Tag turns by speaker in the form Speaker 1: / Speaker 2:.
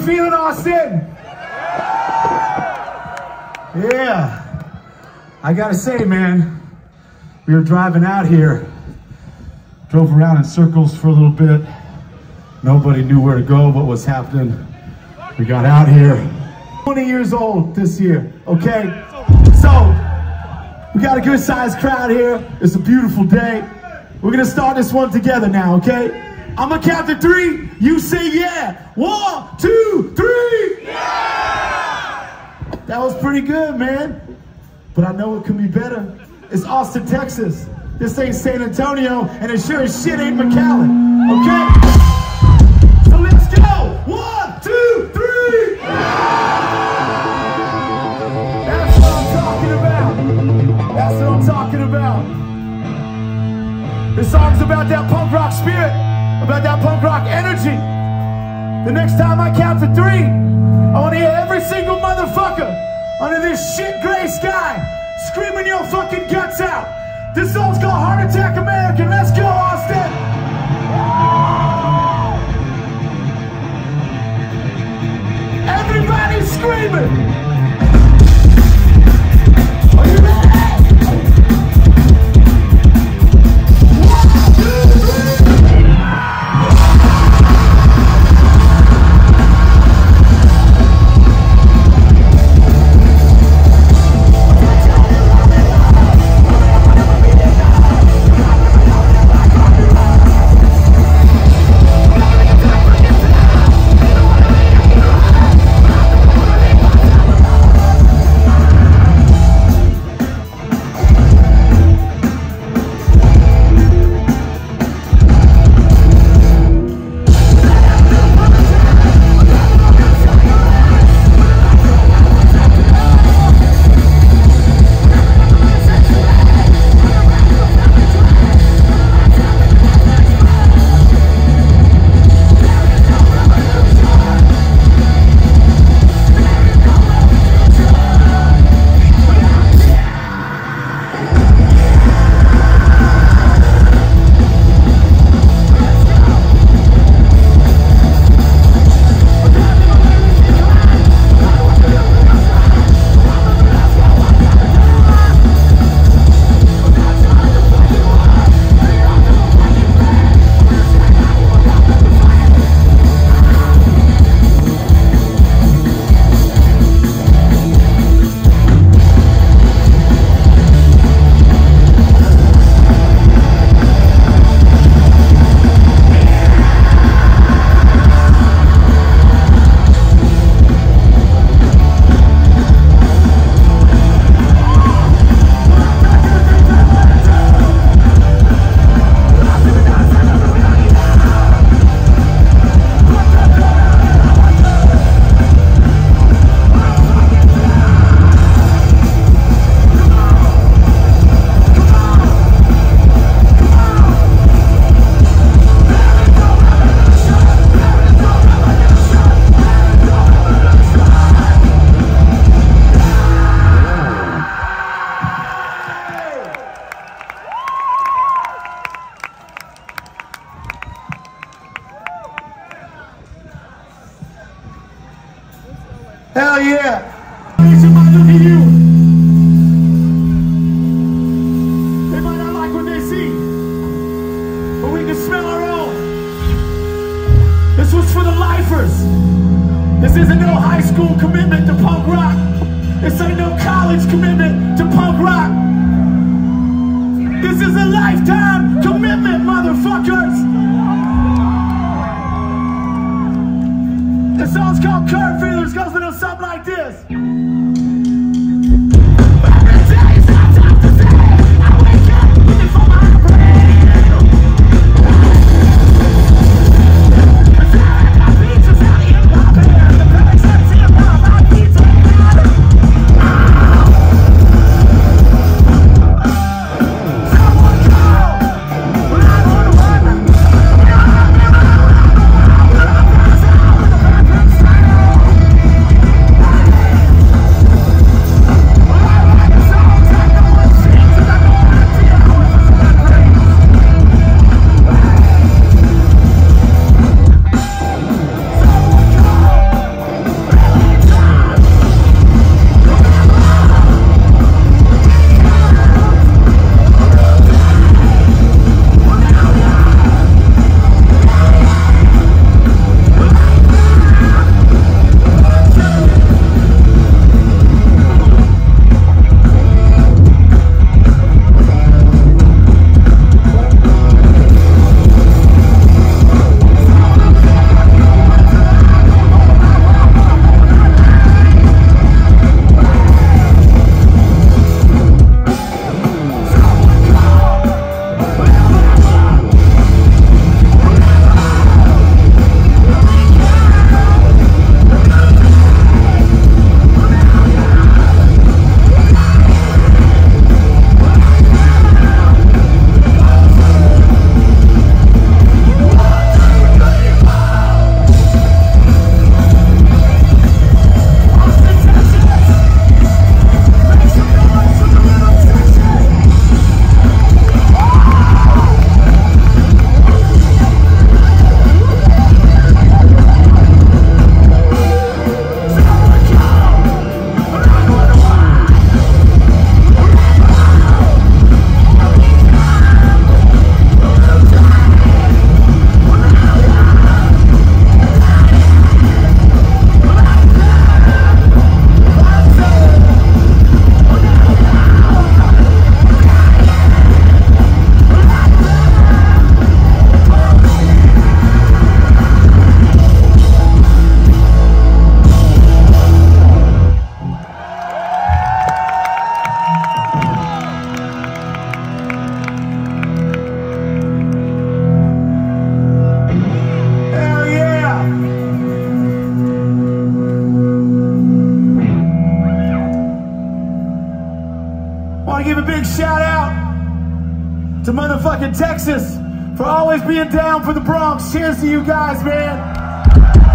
Speaker 1: feeling, Austin? Yeah. I gotta say, man, we were driving out here, drove around in circles for a little bit. Nobody knew where to go, what was happening. We got out here. 20 years old this year, okay? So, we got a good sized crowd here. It's a beautiful day. We're gonna start this one together now, okay? I'm gonna count to three. You say yeah. One, two, three. Yeah! That was pretty good, man. But I know it can be better. It's Austin, Texas. This ain't San Antonio, and it sure as shit ain't McAllen. Okay? So let's go. One, two, three. Yeah! That's what I'm talking about. That's what I'm talking about. This song's about that punk rock spirit, about that punk rock energy. The next time I count to three, I want to hear every single motherfucker under this shit gray sky screaming your fucking guts out. This song's called Heart Attack American. Let's go, Austin. Everybody screaming. Hell yeah. Somebody look at you. They might not like what they see, but we can smell our own. This was for the lifers. This isn't no high school commitment to punk rock. This ain't no college commitment to punk rock. This is a lifetime commitment, motherfuckers. The song's called Curb Feelers, goes a little something like this. A big shout out to motherfucking Texas for always being down for the Bronx. Cheers to you guys, man.